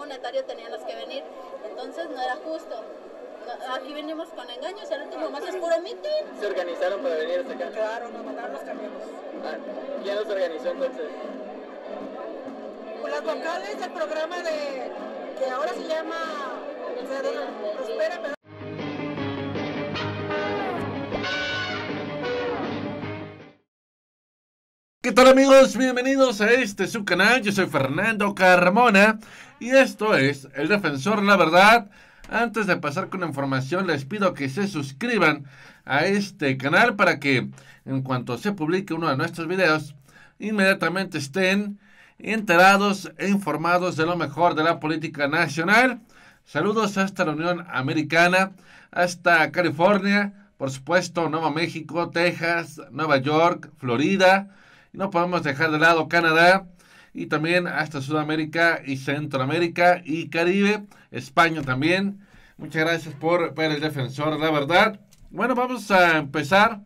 monetario teníamos que venir. Entonces no era justo. Aquí venimos con engaños y al último más es puro mitin. ¿Se organizaron para venir hasta acá? Claro, nos mandaron los camiones. Ah, ¿Quién los organizó entonces? Con las vocales del programa de que ahora se llama Prospera, ¿Qué tal amigos? Bienvenidos a este su canal. Yo soy Fernando Carmona y esto es El Defensor La Verdad. Antes de pasar con la información les pido que se suscriban a este canal para que en cuanto se publique uno de nuestros videos inmediatamente estén enterados e informados de lo mejor de la política nacional. Saludos hasta la Unión Americana, hasta California, por supuesto Nuevo México, Texas, Nueva York, Florida. Y no podemos dejar de lado Canadá y también hasta Sudamérica y Centroamérica y Caribe, España también. Muchas gracias por ver el defensor, la verdad. Bueno, vamos a empezar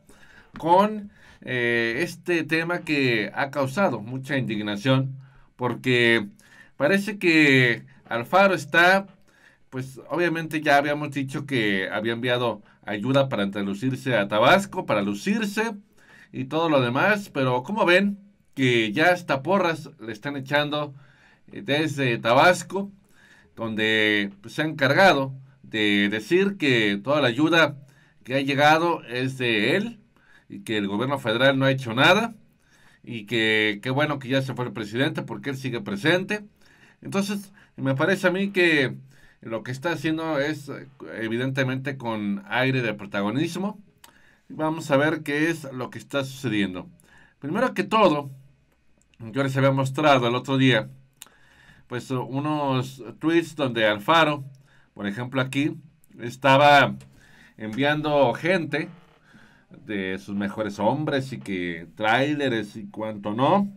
con eh, este tema que ha causado mucha indignación porque parece que Alfaro está, pues obviamente ya habíamos dicho que había enviado ayuda para introducirse a Tabasco, para lucirse y todo lo demás, pero como ven que ya hasta porras le están echando eh, desde Tabasco, donde pues, se han encargado de decir que toda la ayuda que ha llegado es de él y que el gobierno federal no ha hecho nada y que qué bueno que ya se fue el presidente porque él sigue presente. Entonces, me parece a mí que lo que está haciendo es evidentemente con aire de protagonismo Vamos a ver qué es lo que está sucediendo. Primero que todo, yo les había mostrado el otro día, pues unos tweets donde Alfaro, por ejemplo aquí, estaba enviando gente de sus mejores hombres y que tráileres y cuanto no.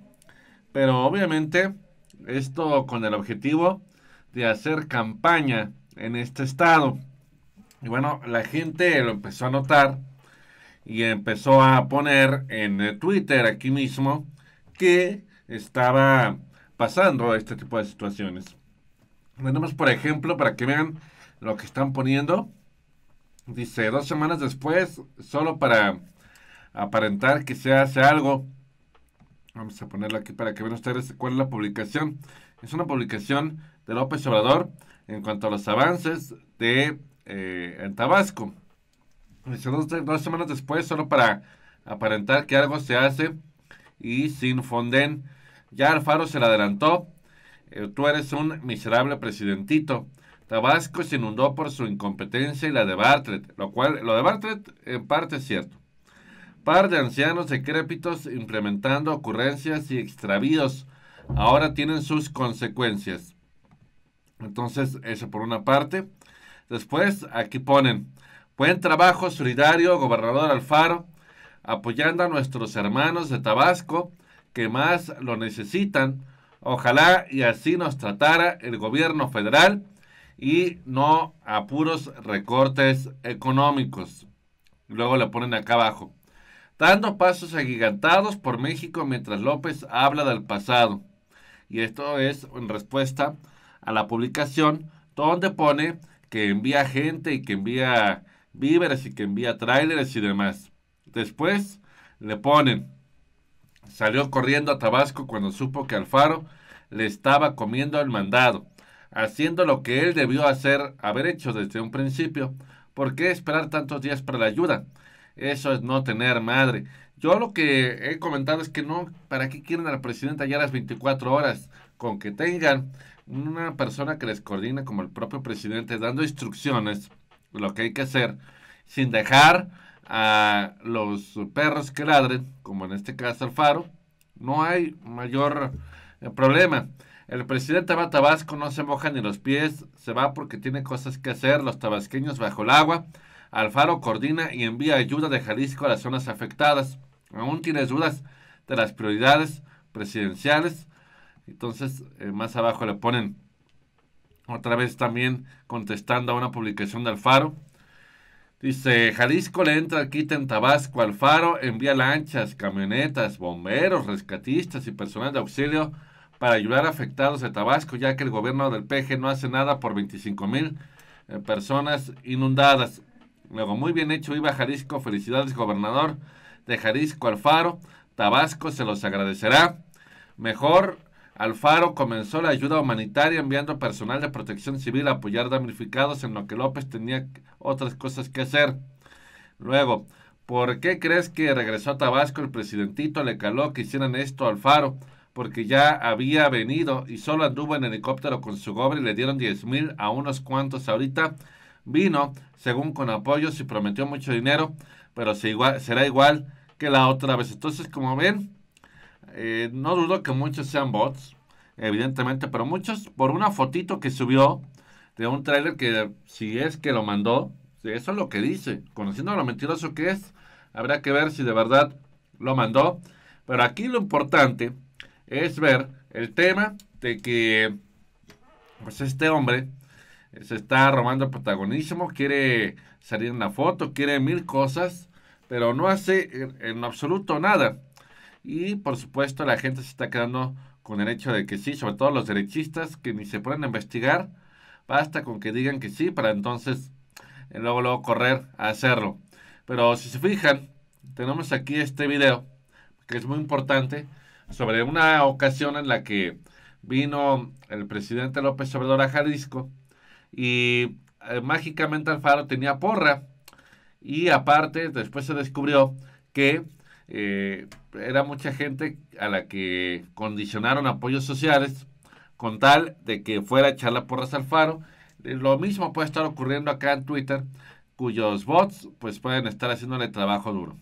Pero obviamente esto con el objetivo de hacer campaña en este estado. Y bueno, la gente lo empezó a notar y empezó a poner en Twitter aquí mismo que estaba pasando este tipo de situaciones. Tenemos, por ejemplo, para que vean lo que están poniendo, dice, dos semanas después, solo para aparentar que se hace algo, vamos a ponerlo aquí para que vean ustedes cuál es la publicación. Es una publicación de López Obrador en cuanto a los avances de eh, en Tabasco. Dos, dos, semanas después, solo para aparentar que algo se hace y sin fonden. Ya Alfaro se le adelantó. Eh, tú eres un miserable presidentito. Tabasco se inundó por su incompetencia y la de Bartlett, lo cual, lo de Bartlett en parte es cierto. Par de ancianos decrépitos implementando ocurrencias y extravíos ahora tienen sus consecuencias. Entonces, eso por una parte. Después, aquí ponen, Buen trabajo solidario, gobernador Alfaro, apoyando a nuestros hermanos de Tabasco que más lo necesitan. Ojalá y así nos tratara el gobierno federal y no a puros recortes económicos. Luego le ponen acá abajo. Dando pasos agigantados por México mientras López habla del pasado. Y esto es en respuesta a la publicación donde pone que envía gente y que envía víveres y que envía tráileres y demás. Después le ponen, salió corriendo a Tabasco cuando supo que Alfaro le estaba comiendo el mandado, haciendo lo que él debió hacer, haber hecho desde un principio. ¿Por qué esperar tantos días para la ayuda? Eso es no tener madre. Yo lo que he comentado es que no, ¿para qué quieren al presidente ya las 24 horas? Con que tengan una persona que les coordine como el propio presidente dando instrucciones lo que hay que hacer sin dejar a los perros que ladren, como en este caso Alfaro, no hay mayor eh, problema. El presidente va a Tabasco, no se moja ni los pies, se va porque tiene cosas que hacer, los tabasqueños bajo el agua. Alfaro coordina y envía ayuda de Jalisco a las zonas afectadas. Aún tienes dudas de las prioridades presidenciales. Entonces, eh, más abajo le ponen otra vez también contestando a una publicación de Alfaro. Dice, Jalisco le entra al quita en Tabasco. Alfaro envía lanchas, camionetas, bomberos, rescatistas y personal de auxilio para ayudar a afectados de Tabasco, ya que el gobierno del PG no hace nada por 25 mil eh, personas inundadas. Luego, muy bien hecho, Iba Jalisco. Felicidades, gobernador de Jalisco Alfaro. Tabasco se los agradecerá. Mejor, Alfaro comenzó la ayuda humanitaria enviando personal de protección civil a apoyar damnificados en lo que López tenía otras cosas que hacer. Luego, ¿por qué crees que regresó a Tabasco el presidentito? Le caló que hicieran esto a Alfaro porque ya había venido y solo anduvo en helicóptero con su gobre y le dieron 10 mil a unos cuantos. Ahorita vino, según con apoyos y prometió mucho dinero, pero será igual que la otra vez. Entonces, como ven, eh, no dudo que muchos sean bots, evidentemente, pero muchos por una fotito que subió de un trailer que si es que lo mandó, eso es lo que dice, conociendo lo mentiroso que es, habrá que ver si de verdad lo mandó. Pero aquí lo importante es ver el tema de que pues este hombre se está robando protagonismo, quiere salir en la foto, quiere mil cosas, pero no hace en, absoluto nada. Y por supuesto la gente se está quedando con el hecho de que sí, sobre todo los derechistas que ni se pueden investigar, basta con que digan que sí para entonces eh, luego luego correr a hacerlo. Pero si se fijan, tenemos aquí este video que es muy importante sobre una ocasión en la que vino el presidente López Obrador a Jalisco y eh, mágicamente Alfaro tenía porra y aparte después se descubrió que eh, era mucha gente a la que condicionaron apoyos sociales con tal de que fuera a echar la porras al Alfaro. Eh, lo mismo puede estar ocurriendo acá en Twitter, cuyos bots pues pueden estar haciéndole trabajo duro.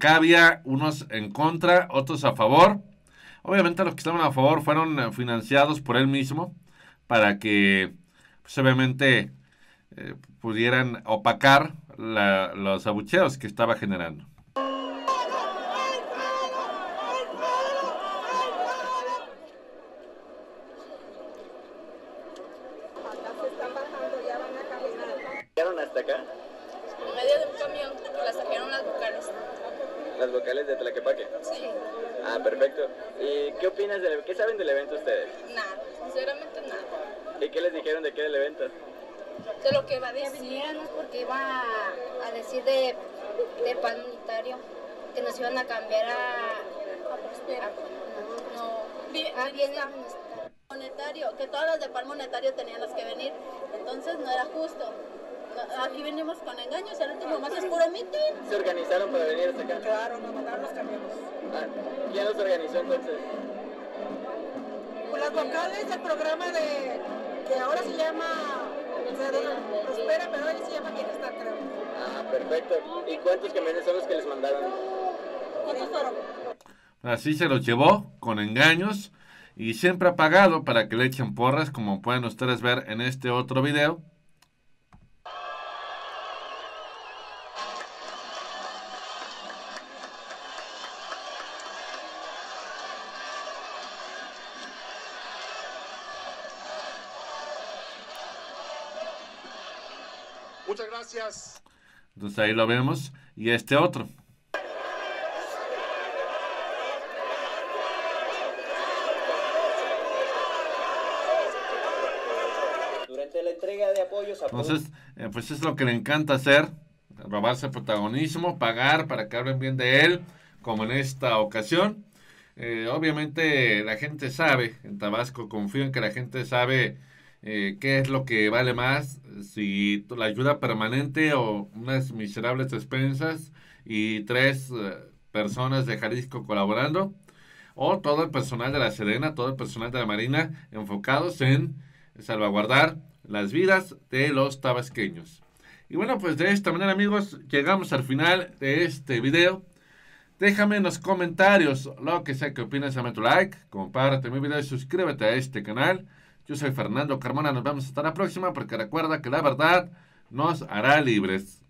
Acá había unos en contra, otros a favor. Obviamente los que estaban a favor fueron eh, financiados por él mismo para que, pues, obviamente, eh, pudieran opacar los abucheos que estaba generando. hasta acá? En medio de un camión, las trajeron las vocales. ¿Las vocales de Tlaquepaque? Sí. Ah, perfecto. ¿Y qué opinas del qué saben del evento ustedes? Nada, sinceramente nada. ¿Y qué les dijeron de qué era el evento? De lo que va a decir. porque iba a decir de, de pan unitario, que nos iban a cambiar a... a no, no. Ah, bien, monetario, que todas las de pan monetario tenían las que venir, entonces no era justo. Aquí venimos con engaños, el último más ¿Se organizaron para venir hasta acá? Claro, nos mandaron los camiones. Ah, ¿Quién los organizó entonces? Pues las vocales del programa de que ahora se llama Prospera, pero ahora se llama Bienestar, creo. Ah, perfecto. ¿Y cuántos camiones son los que les mandaron? ¿Cuántos fueron? Así se los llevó, con engaños, y siempre ha pagado para que le echen porras, como pueden ustedes ver en este otro video. Muchas gracias. Entonces ahí lo vemos. Y este otro. Durante la entrega de apoyos a Entonces, eh, pues es lo que le encanta hacer. Robarse protagonismo, pagar para que hablen bien de él, como en esta ocasión. Eh, obviamente la gente sabe, en Tabasco confío en que la gente sabe eh, qué es lo que vale más, si la ayuda permanente o unas miserables despensas y tres eh, personas de Jalisco colaborando, o todo el personal de la Sedena, todo el personal de la Marina enfocados en salvaguardar las vidas de los tabasqueños. Y bueno, pues de esta manera amigos, llegamos al final de este video. Déjame en los comentarios lo que sea que opinas, dame tu like, comparte mi video y suscríbete a este canal. Yo soy Fernando Carmona, nos vemos hasta la próxima porque recuerda que la verdad nos hará libres.